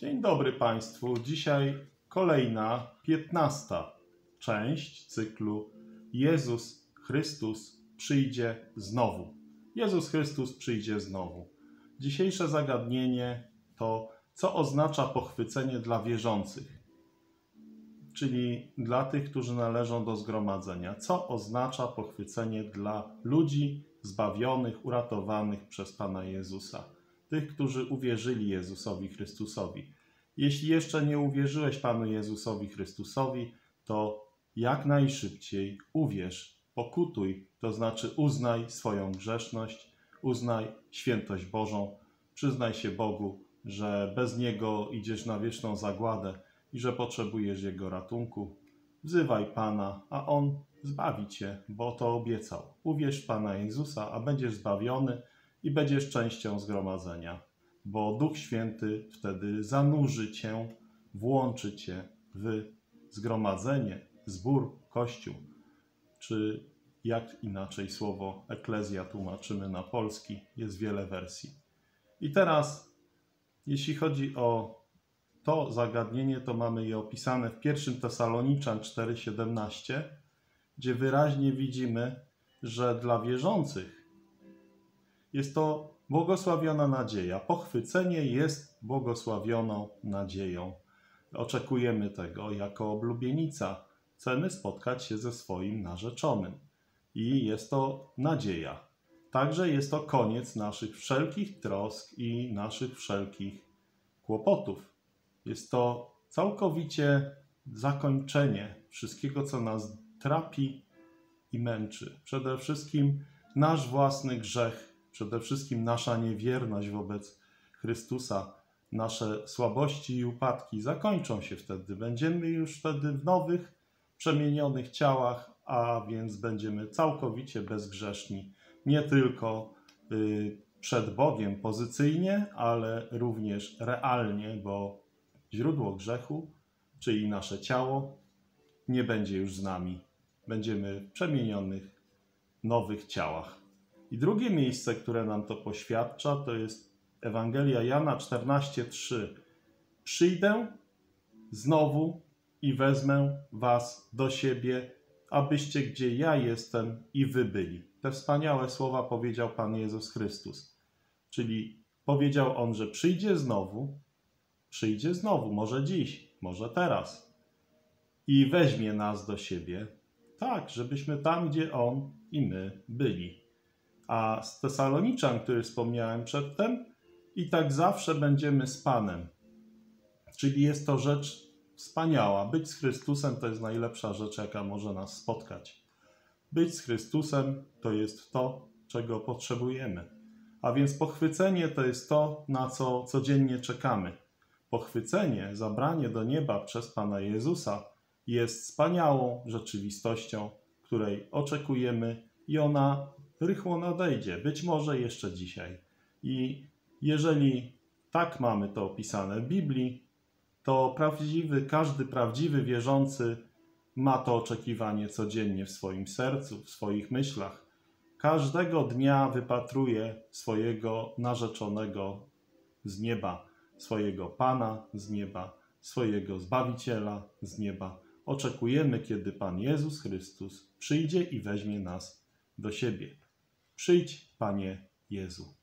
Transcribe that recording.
Dzień dobry Państwu. Dzisiaj kolejna, piętnasta część cyklu Jezus Chrystus przyjdzie znowu. Jezus Chrystus przyjdzie znowu. Dzisiejsze zagadnienie to, co oznacza pochwycenie dla wierzących, czyli dla tych, którzy należą do zgromadzenia. Co oznacza pochwycenie dla ludzi zbawionych, uratowanych przez Pana Jezusa tych, którzy uwierzyli Jezusowi Chrystusowi. Jeśli jeszcze nie uwierzyłeś Panu Jezusowi Chrystusowi, to jak najszybciej uwierz, pokutuj, to znaczy uznaj swoją grzeszność, uznaj świętość Bożą, przyznaj się Bogu, że bez Niego idziesz na wieczną zagładę i że potrzebujesz Jego ratunku. Wzywaj Pana, a On zbawi Cię, bo to obiecał. Uwierz Pana Jezusa, a będziesz zbawiony, i będziesz częścią zgromadzenia, bo Duch Święty wtedy zanurzy cię, włączy cię w zgromadzenie, zbór, kościół, czy jak inaczej słowo eklezja tłumaczymy na polski, jest wiele wersji. I teraz, jeśli chodzi o to zagadnienie, to mamy je opisane w 1 Tesaloniczan 4,17, gdzie wyraźnie widzimy, że dla wierzących jest to błogosławiona nadzieja. Pochwycenie jest błogosławioną nadzieją. Oczekujemy tego jako oblubienica. Chcemy spotkać się ze swoim narzeczonym. I jest to nadzieja. Także jest to koniec naszych wszelkich trosk i naszych wszelkich kłopotów. Jest to całkowicie zakończenie wszystkiego, co nas trapi i męczy. Przede wszystkim nasz własny grzech Przede wszystkim nasza niewierność wobec Chrystusa, nasze słabości i upadki zakończą się wtedy. Będziemy już wtedy w nowych, przemienionych ciałach, a więc będziemy całkowicie bezgrzeszni. Nie tylko y, przed Bogiem pozycyjnie, ale również realnie, bo źródło grzechu, czyli nasze ciało, nie będzie już z nami. Będziemy w przemienionych, nowych ciałach. I drugie miejsce, które nam to poświadcza, to jest Ewangelia Jana 14:3. Przyjdę znowu i wezmę was do siebie, abyście gdzie ja jestem i wy byli. Te wspaniałe słowa powiedział Pan Jezus Chrystus. Czyli powiedział On, że przyjdzie znowu, przyjdzie znowu, może dziś, może teraz. I weźmie nas do siebie, tak, żebyśmy tam, gdzie On i my byli a z Tesaloniczan, który wspomniałem przedtem, i tak zawsze będziemy z Panem. Czyli jest to rzecz wspaniała. Być z Chrystusem to jest najlepsza rzecz, jaka może nas spotkać. Być z Chrystusem to jest to, czego potrzebujemy. A więc pochwycenie to jest to, na co codziennie czekamy. Pochwycenie, zabranie do nieba przez Pana Jezusa jest wspaniałą rzeczywistością, której oczekujemy i ona rychło nadejdzie, być może jeszcze dzisiaj. I jeżeli tak mamy to opisane w Biblii, to prawdziwy, każdy prawdziwy wierzący ma to oczekiwanie codziennie w swoim sercu, w swoich myślach. Każdego dnia wypatruje swojego narzeczonego z nieba, swojego Pana z nieba, swojego Zbawiciela z nieba. Oczekujemy, kiedy Pan Jezus Chrystus przyjdzie i weźmie nas do siebie. Przyjdź, Panie Jezu.